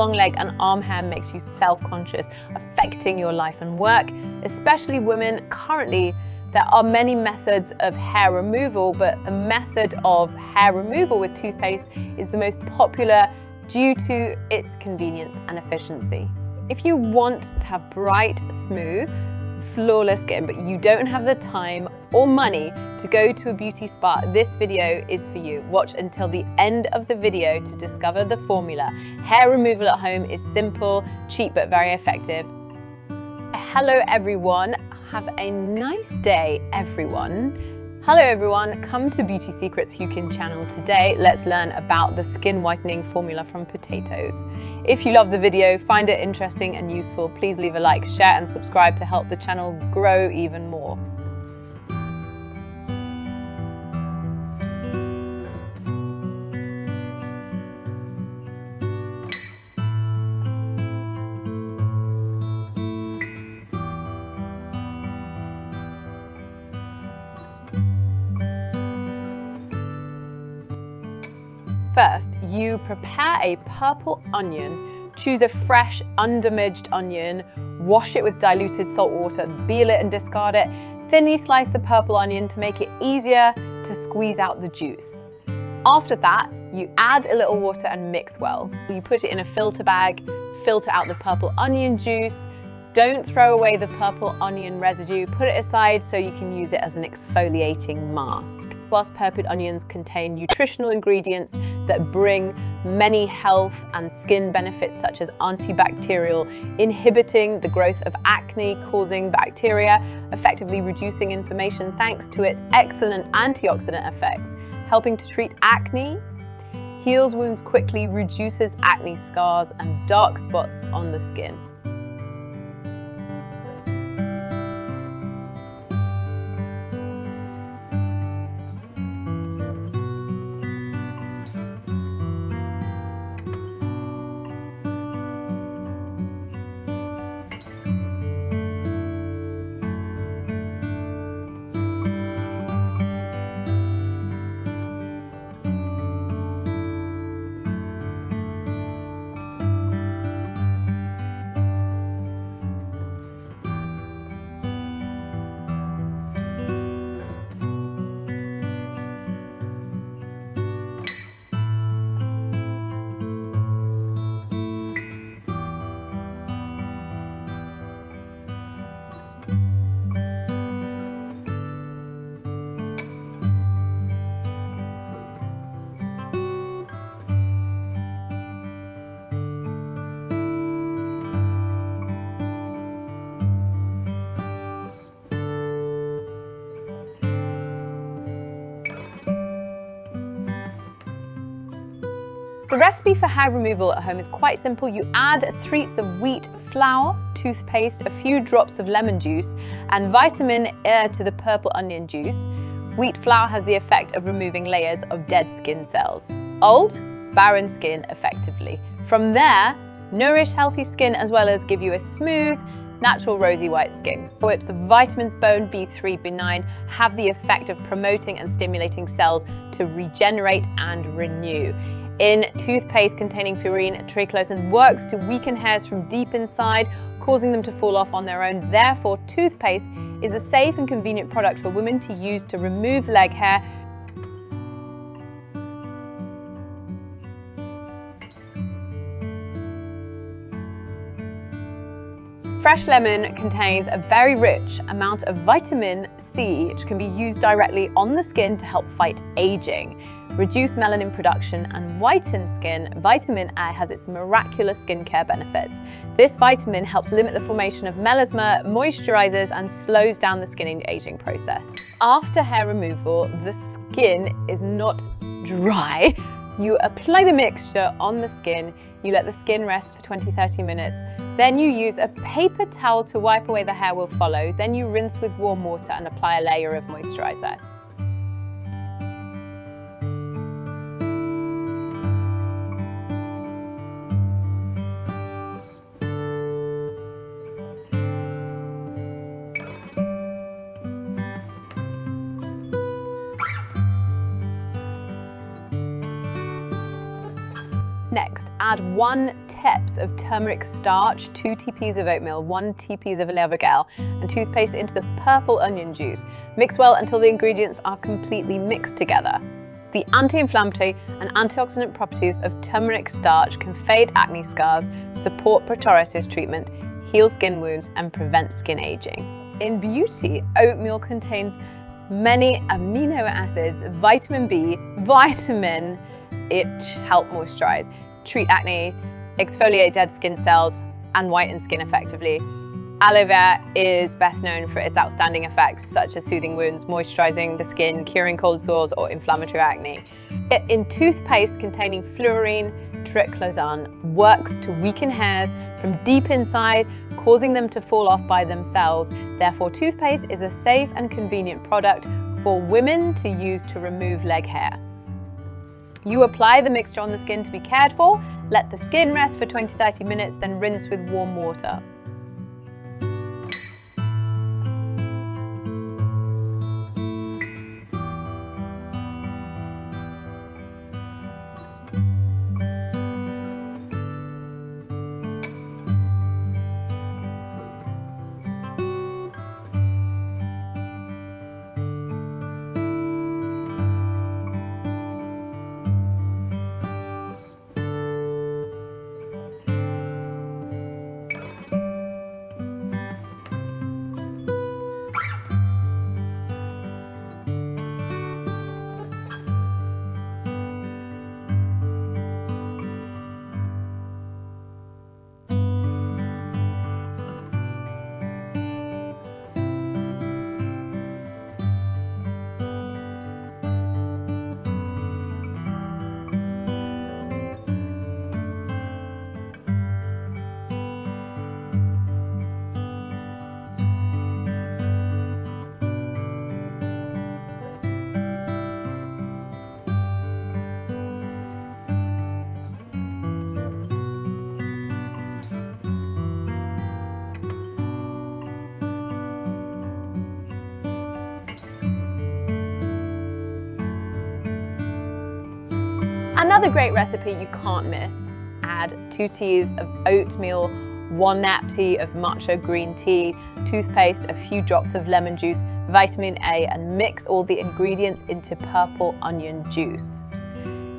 long leg and arm hair makes you self-conscious, affecting your life and work, especially women currently there are many methods of hair removal, but a method of hair removal with toothpaste is the most popular due to its convenience and efficiency. If you want to have bright, smooth, flawless skin, but you don't have the time or money to go to a beauty spa, this video is for you. Watch until the end of the video to discover the formula. Hair removal at home is simple, cheap, but very effective. Hello everyone, have a nice day, everyone. Hello everyone, come to Beauty Secrets Hukin channel today. Let's learn about the skin whitening formula from potatoes. If you love the video, find it interesting and useful, please leave a like, share and subscribe to help the channel grow even more. First, you prepare a purple onion. Choose a fresh, undamaged onion, wash it with diluted salt water, peel it and discard it. Thinly slice the purple onion to make it easier to squeeze out the juice. After that, you add a little water and mix well. You put it in a filter bag, filter out the purple onion juice, don't throw away the purple onion residue, put it aside so you can use it as an exfoliating mask. Whilst purple onions contain nutritional ingredients that bring many health and skin benefits such as antibacterial, inhibiting the growth of acne causing bacteria, effectively reducing inflammation thanks to its excellent antioxidant effects, helping to treat acne, heals wounds quickly, reduces acne scars and dark spots on the skin. The recipe for hair removal at home is quite simple. You add three of wheat flour, toothpaste, a few drops of lemon juice, and vitamin A to the purple onion juice. Wheat flour has the effect of removing layers of dead skin cells. Old, barren skin effectively. From there, nourish healthy skin as well as give you a smooth, natural rosy white skin. Whips of vitamins, bone, B3, B9 have the effect of promoting and stimulating cells to regenerate and renew in toothpaste containing furan triclosan works to weaken hairs from deep inside, causing them to fall off on their own. Therefore, toothpaste is a safe and convenient product for women to use to remove leg hair Fresh lemon contains a very rich amount of vitamin C, which can be used directly on the skin to help fight aging reduce melanin production and whiten skin, vitamin A has its miraculous skincare benefits. This vitamin helps limit the formation of melasma, moisturizes and slows down the skin aging process. After hair removal, the skin is not dry. You apply the mixture on the skin, you let the skin rest for 20-30 minutes, then you use a paper towel to wipe away the hair will follow, then you rinse with warm water and apply a layer of moisturizer. Next, add one teps of turmeric starch, 2 teaspoons of oatmeal, 1 teaspoon of aloe vera gel, and toothpaste into the purple onion juice. Mix well until the ingredients are completely mixed together. The anti-inflammatory and antioxidant properties of turmeric starch can fade acne scars, support psoriasis treatment, heal skin wounds, and prevent skin aging. In beauty, oatmeal contains many amino acids, vitamin B, vitamin, it help moisturize, treat acne, exfoliate dead skin cells, and whiten skin effectively. Aloe vera is best known for its outstanding effects, such as soothing wounds, moisturizing the skin, curing cold sores, or inflammatory acne. In toothpaste containing fluorine, triclosan works to weaken hairs from deep inside, causing them to fall off by themselves. Therefore, toothpaste is a safe and convenient product for women to use to remove leg hair. You apply the mixture on the skin to be cared for, let the skin rest for 20-30 minutes, then rinse with warm water. Another great recipe you can't miss. Add two teas of oatmeal, one nap tea of matcha green tea, toothpaste, a few drops of lemon juice, vitamin A, and mix all the ingredients into purple onion juice.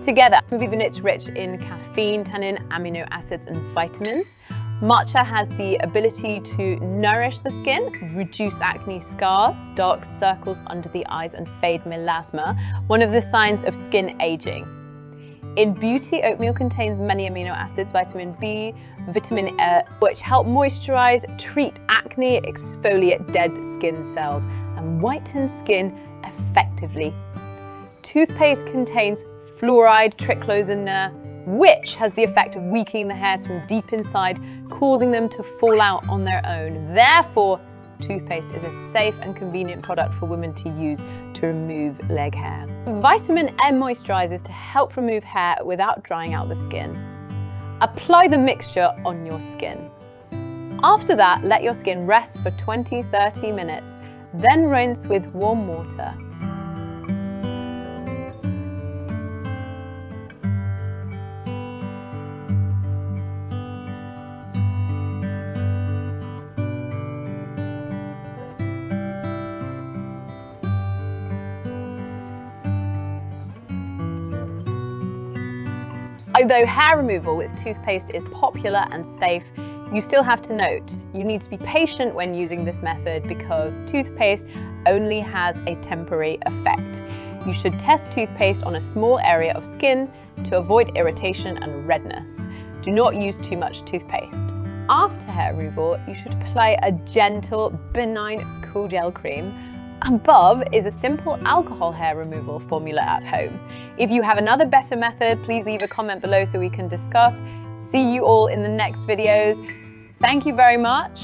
Together, Vivanit's rich in caffeine, tannin, amino acids, and vitamins. Matcha has the ability to nourish the skin, reduce acne scars, dark circles under the eyes, and fade melasma, one of the signs of skin aging. In beauty, oatmeal contains many amino acids, vitamin B, vitamin E, which help moisturize, treat acne, exfoliate dead skin cells, and whiten skin effectively. Toothpaste contains fluoride triclosan, which has the effect of weakening the hairs from deep inside, causing them to fall out on their own. Therefore, toothpaste is a safe and convenient product for women to use to remove leg hair. Vitamin M moisturizes to help remove hair without drying out the skin. Apply the mixture on your skin. After that, let your skin rest for 20-30 minutes, then rinse with warm water. Although hair removal with toothpaste is popular and safe, you still have to note, you need to be patient when using this method because toothpaste only has a temporary effect. You should test toothpaste on a small area of skin to avoid irritation and redness. Do not use too much toothpaste. After hair removal, you should apply a gentle, benign cool gel cream Above is a simple alcohol hair removal formula at home. If you have another better method, please leave a comment below so we can discuss. See you all in the next videos. Thank you very much.